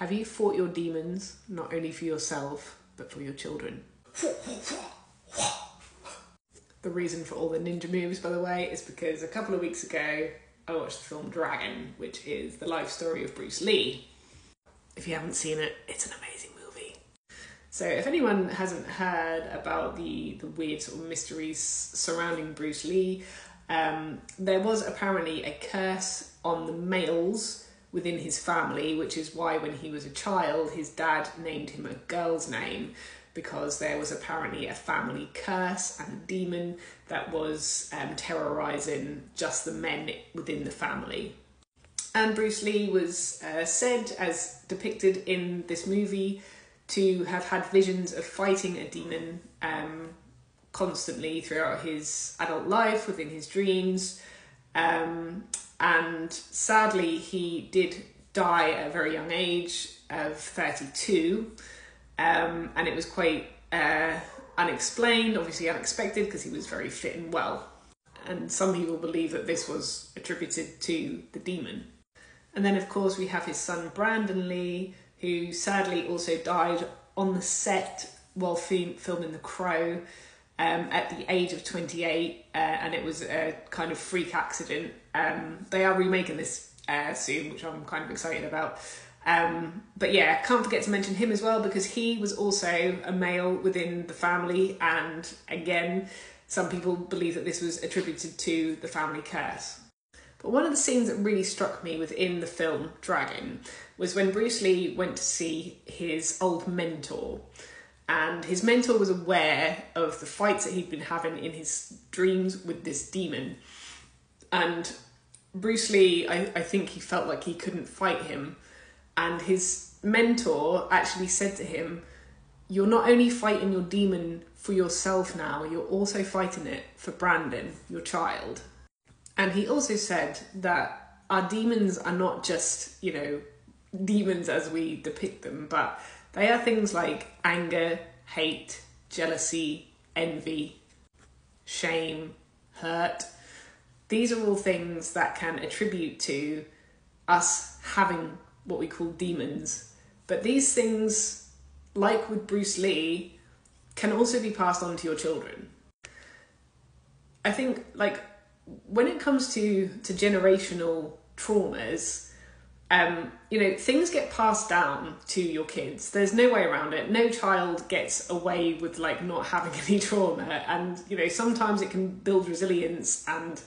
Have you fought your demons not only for yourself, but for your children? The reason for all the ninja moves, by the way, is because a couple of weeks ago I watched the film Dragon, which is the life story of Bruce Lee. If you haven't seen it, it's an amazing movie. So, if anyone hasn't heard about the, the weird sort of mysteries surrounding Bruce Lee, um, there was apparently a curse on the males within his family, which is why when he was a child, his dad named him a girl's name because there was apparently a family curse and demon that was um, terrorizing just the men within the family. And Bruce Lee was uh, said, as depicted in this movie, to have had visions of fighting a demon um, constantly throughout his adult life, within his dreams. Um, and sadly, he did die at a very young age of 32. Um, and it was quite uh, unexplained, obviously unexpected, because he was very fit and well. And some people believe that this was attributed to the demon. And then, of course, we have his son Brandon Lee, who sadly also died on the set while film- filming The Crow um, at the age of 28, uh, and it was a kind of freak accident. Um, they are remaking this uh, soon, which I'm kind of excited about. Um, but yeah, can't forget to mention him as well because he was also a male within the family, and again, some people believe that this was attributed to the family curse. But one of the scenes that really struck me within the film Dragon was when Bruce Lee went to see his old mentor. And his mentor was aware of the fights that he'd been having in his dreams with this demon. And Bruce Lee, I, I think he felt like he couldn't fight him and his mentor actually said to him, You're not only fighting your demon for yourself now, you're also fighting it for Brandon, your child. And he also said that our demons are not just, you know, demons as we depict them, but they are things like anger, hate, jealousy, envy, shame, hurt. These are all things that can attribute to us having what we call demons. But these things, like with Bruce Lee, can also be passed on to your children. I think, like, when it comes to, to generational traumas, um, you know, things get passed down to your kids. There's no way around it. No child gets away with like not having any trauma, and you know, sometimes it can build resilience, and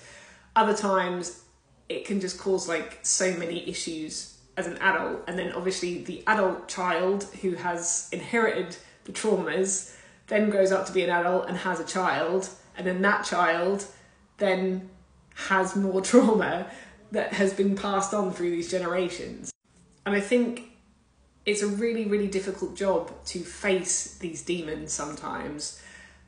other times it can just cause like so many issues as an adult, and then obviously the adult child who has inherited the traumas then grows up to be an adult and has a child, and then that child then has more trauma that has been passed on through these generations. And I think it's a really, really difficult job to face these demons sometimes.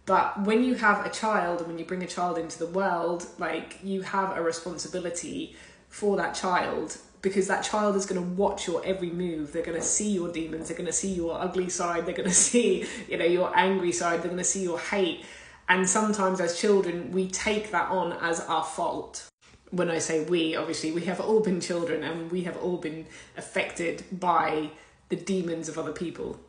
But when you have a child and when you bring a child into the world, like you have a responsibility for that child because that child is going to watch your every move. They're going to see your demons. They're going to see your ugly side. They're going to see, you know, your angry side. They're going to see your hate. And sometimes as children, we take that on as our fault. When I say we, obviously, we have all been children and we have all been affected by the demons of other people.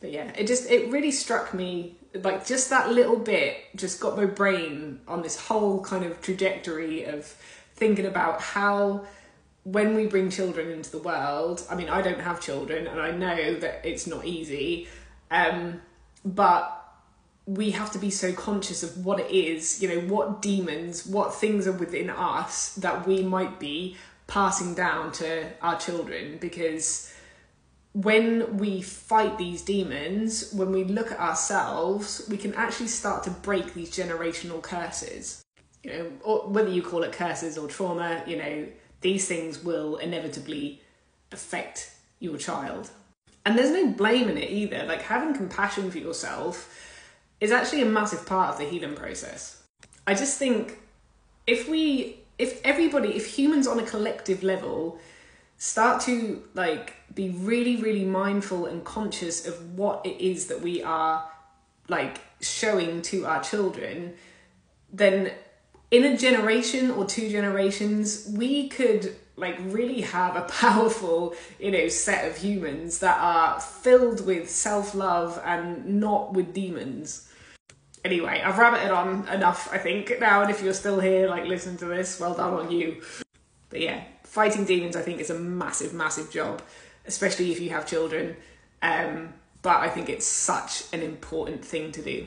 But yeah, it just, it really struck me like just that little bit just got my brain on this whole kind of trajectory of thinking about how when we bring children into the world, I mean, I don't have children and I know that it's not easy, um, but we have to be so conscious of what it is, you know, what demons, what things are within us that we might be passing down to our children because when we fight these demons, when we look at ourselves, we can actually start to break these generational curses. You know, or whether you call it curses or trauma, you know, these things will inevitably affect your child. And there's no blame in it either. Like having compassion for yourself is actually a massive part of the healing process. I just think if we if everybody if humans on a collective level start to like be really really mindful and conscious of what it is that we are like showing to our children then in a generation or two generations, we could like really have a powerful, you know, set of humans that are filled with self-love and not with demons. Anyway, I've rabbited on enough, I think, now, and if you're still here, like, listening to this, well done on you. But yeah, fighting demons, I think, is a massive, massive job, especially if you have children. Um, but I think it's such an important thing to do.